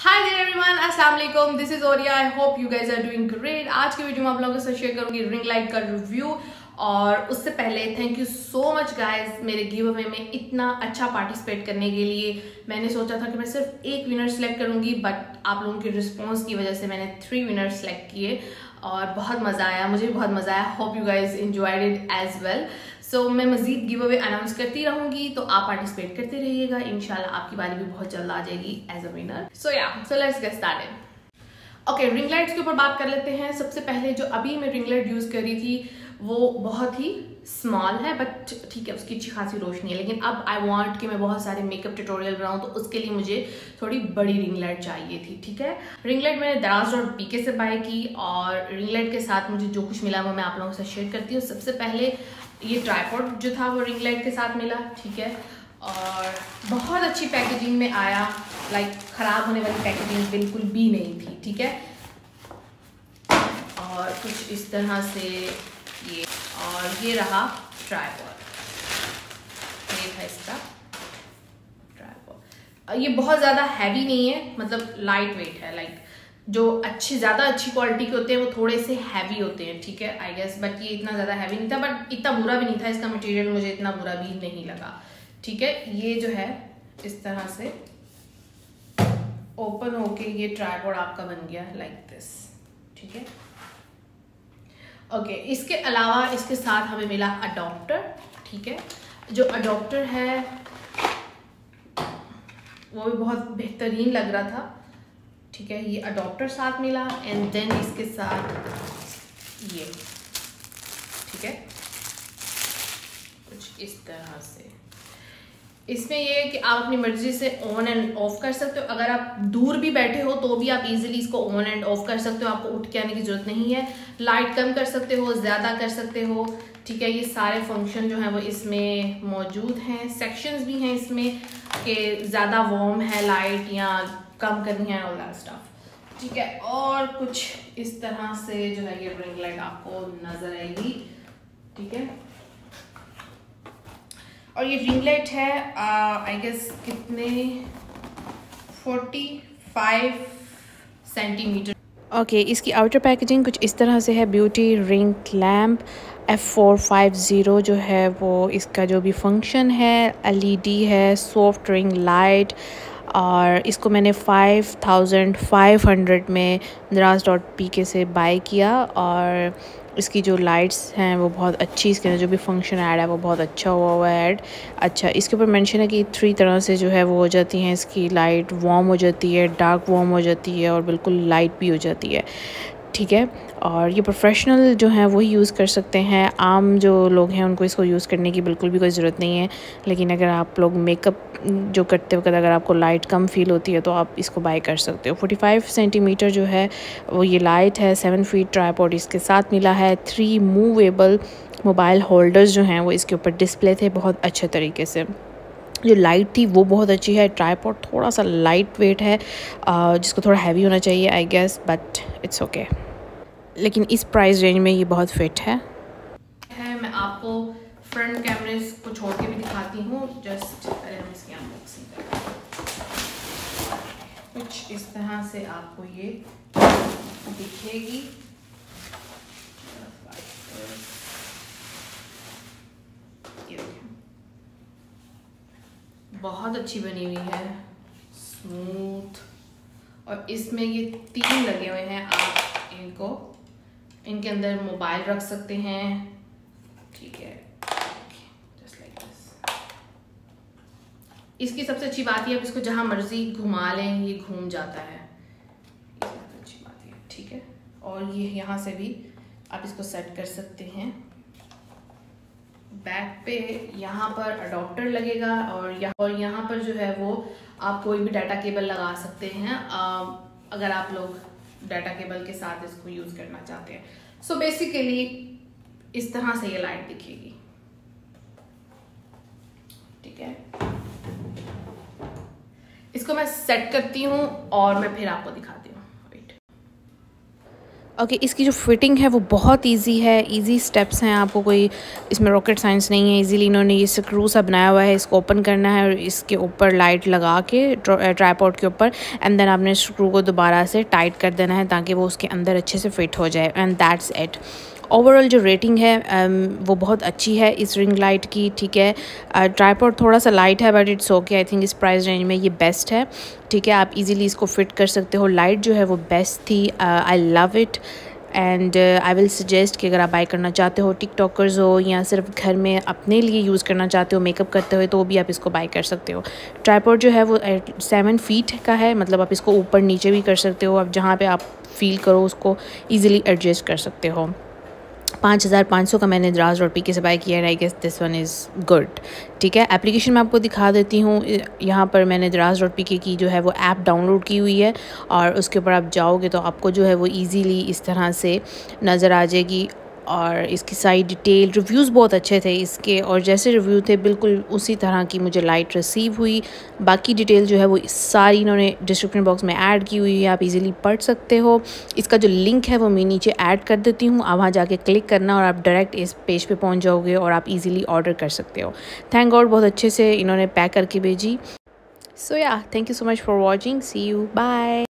Hi there everyone अस्सलाम वालेकुम this is Oriya I hope you guys are doing great आज की video में आप लोगों साथ शेयर करूँगी रिंग लाइट का रिव्यू और उससे पहले thank you so much guys मेरे गिव अवे में इतना अच्छा पार्टिसिपेट करने के लिए। मैंने सोचा था कि मैं सिर्फ़ एक विनर सेलेक्ट करूँगी बट आप लोगों के रिस्पॉन्स की वजह से मैंने थ्री विनर सेलेक्ट किए। और बहुत मज़ा आया, मुझे भी बहुत मज़ा आया। Hope you guys enjoyed it as well so so, मैं मजीद गिव अवे अनाउंस करती रहूँगी तो आप पार्टिसिपेट करते रहिएगा। इनशाला आपकी बारी भी बहुत जल्द आ जाएगी as a winner so yeah so let's get started okay ring lights के ऊपर बात कर लेते हैं। सबसे पहले जो अभी मैं रिंग लाइट यूज़ कर रही थी वो बहुत ही स्मॉल है बट ठीक है उसकी अच्छी खासी रोशनी है। लेकिन अब आई वांट कि मैं बहुत सारे मेकअप ट्यूटोरियल बनाऊँ तो उसके लिए मुझे थोड़ी बड़ी रिंग लाइट चाहिए थी ठीक है? रिंग लाइट मैंने दराज डॉट पीके से बाय की और रिंग लाइट के साथ मुझे जो कुछ मिला वो मैं आप लोगों से शेयर करती हूँ। सबसे पहले ये ट्राईपोर्ट जो था वो रिंग लाइट के साथ मिला, ठीक है? और बहुत अच्छी पैकेजिंग में आया लाइक ख़राब होने वाली पैकेजिंग बिल्कुल भी नहीं थी, ठीक है? और कुछ इस तरह से ये, और ये रहा ट्राईपोर्ट ये था इसका ट्राईपोर्ट ये बहुत ज़्यादा हैवी नहीं है मतलब लाइट वेट है लाइक जो अच्छी, ज़्यादा अच्छी क्वालिटी के होते हैं, वो थोड़े से हैवी होते हैं, ठीक है? आई गेस बट ये इतना ज़्यादा हैवी नहीं था बट इतना बुरा भी नहीं था, इसका मटेरियल मुझे इतना बुरा भी नहीं लगा, ठीक है? ये जो है, इस तरह से ओपन होके ये ट्राईपोर्ड आपका बन गया लाइक दिस ठीक है? ओके इसके अलावा इसके साथ हमें मिला अडोप्टर ठीक है? जो अडोप्टर है, वो भी बहुत बेहतरीन लग रहा था। ठीक है, ये अडोप्टर साथ मिला एंड देन इसके साथ ये, ठीक है? कुछ इस तरह से। इसमें ये है कि आप अपनी मर्ज़ी से ऑन एंड ऑफ़ कर सकते हो। अगर आप दूर भी बैठे हो तो भी आप इजीली इसको ऑन एंड ऑफ़ कर सकते हो। आपको उठ के आने की ज़रूरत नहीं है। लाइट कम कर सकते हो, ज़्यादा कर सकते हो। ठीक है, ये सारे फ़ंक्शन जो हैं वो इसमें मौजूद हैं। सेक्शंस भी हैं इसमें कि ज़्यादा वार्म है लाइट या कम करनी है ऑल दैट स्टफ़ ठीक है और कुछ इस तरह से जो है ये रिंग लाइट आपको नज़र आएगी। ठीक है? और ये रिंग लाइट है आई गेस कितने? 45 सेंटीमीटर ओके okay, इसकी आउटर पैकेजिंग कुछ इस तरह से है beauty ring lamp F four five zero जो है वो इसका जो भी फ़ंक्शन है एलईडी है सॉफ्ट रिंग लाइट और इसको मैंने फ़ाइव थाउज़ेंड फाइव हंड्रेड में द्रास डॉट पी के से बाई किया और इसकी जो लाइट्स हैं वो बहुत अच्छी, इसके अंदर जो भी फ़ंक्शन ऐड है वो बहुत अच्छा हुआ हुआ है ऐड अच्छा इसके ऊपर मेंशन है कि थ्री तरह से जो है वो हो जाती हैं, इसकी लाइट वार्म हो जाती है डार्क वार्म हो जाती है और बिल्कुल लाइट भी हो जाती है। ठीक है? और ये प्रोफेशनल जो हैं वही यूज़ कर सकते हैं। आम जो लोग हैं, उनको इसको यूज़ करने की बिल्कुल भी कोई ज़रूरत नहीं है। लेकिन अगर आप लोग मेकअप जो करते वक्त अगर आपको लाइट कम फील होती है तो आप इसको बाय कर सकते हो। 45 सेंटीमीटर जो है, वो ये लाइट है सेवन फीट ट्राईपॉड इसके साथ मिला है। थ्री मूवेबल मोबाइल होल्डर्स जो हैं, वो इसके ऊपर डिस्प्ले थे बहुत अच्छे तरीके से। जो लाइट थी वो बहुत अच्छी है ट्राईपॉड थोड़ा सा लाइट वेट है जिसको थोड़ा हैवी होना चाहिए I guess but it's okay लेकिन इस प्राइस रेंज में ये बहुत फिट है। मैं आपको फ्रंट कैमरे को छोड़ के भी दिखाती हूँ जस्ट इसकी अनबॉक्सिंग कुछ इस तरह से आपको ये दिखेगी। बहुत अच्छी बनी हुई है। स्मूथ और इसमें ये तीन लगे हुए हैं, आप इनको, इनके अंदर मोबाइल रख सकते हैं। ठीक है। जस्ट लाइक दिस इसकी सबसे अच्छी बात ये आप इसको जहाँ मर्ज़ी घुमा लें, ये घूम जाता है। अच्छी बात है, ठीक है। और ये यहाँ से भी आप इसको सेट कर सकते हैं। बैक पे यहाँ पर अडोप्टर लगेगा और यहाँ और यहाँ पर जो है वो आप कोई भी डाटा केबल लगा सकते हैं। अगर आप लोग डाटा केबल के साथ इसको यूज़ करना चाहते हैं। सो so बेसिकली इस तरह से ये लाइट दिखेगी। ठीक है? इसको मैं सेट करती हूँ और मैं फिर आपको दिखाती हूँ। ओके okay, इसकी जो फिटिंग है वो बहुत इजी है इजी स्टेप्स हैं आपको कोई इसमें रॉकेट साइंस नहीं है इजीली इन्होंने ये स्क्रू सा बनाया हुआ है इसको ओपन करना है और इसके ऊपर लाइट लगा के ट्राईपोर्ट के ऊपर एंड देन आपने स्क्रू को दोबारा से टाइट कर देना है ताकि वो उसके अंदर अच्छे से फिट हो जाए एंड दैट्स इट ओवरऑल जो रेटिंग है um, वो बहुत अच्छी है इस रिंग लाइट की ठीक है? ट्राईपॉड uh, थोड़ा सा लाइट है but it's okay I think इस प्राइस रेंज में ये बेस्ट है ठीक है? आप इजीली इसको फिट कर सकते हो। लाइट जो है वो बेस्ट थी। I love it and I will suggest कि अगर आप बाई करना चाहते हो टिकटॉकर्स हो या सिर्फ़ घर में अपने लिए यूज़ करना चाहते हो मेकअप करते हुए तो वो भी आप इसको बाई कर सकते हो। ट्राईपोर्ट जो है वो सेवन फीट का है मतलब आप इसको ऊपर नीचे भी कर सकते हो। आप जहाँ पे आप फील करो उसको ईज़िली एडजस्ट कर सकते हो। पाँच हज़ार पाँच सौ का मैंने द्रास रोड पी से बाई किया है I guess this one is good ठीक है? एप्लीकेशन मैं आपको दिखा देती हूँ। यहाँ पर मैंने द्रास रोड पी की जो है वो ऐप डाउनलोड की हुई है, और उसके ऊपर आप जाओगे तो आपको जो है वो ईज़िली इस तरह से नज़र आ जाएगी। और इसकी साइड डिटेल रिव्यूज़ बहुत अच्छे थे इसके और जैसे रिव्यू थे बिल्कुल उसी तरह की मुझे लाइट रिसीव हुई। बाकी डिटेल जो है वो सारी इन्होंने डिस्क्रिप्शन बॉक्स में ऐड की हुई है, आप इजीली पढ़ सकते हो। इसका जो लिंक है वो मैं नीचे ऐड कर देती हूँ, आप वहाँ जाके क्लिक करना और आप डायरेक्ट इस पेज पे पहुँच जाओगे और आप इजीली ऑर्डर कर सकते हो। थैंक गॉड बहुत अच्छे से इन्होंने पैक करके भेजी। So yeah, thank you so much for watching, see you, bye.